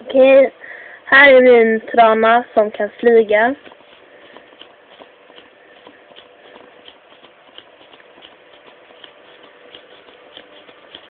Okej, här är min trana som kan flyga.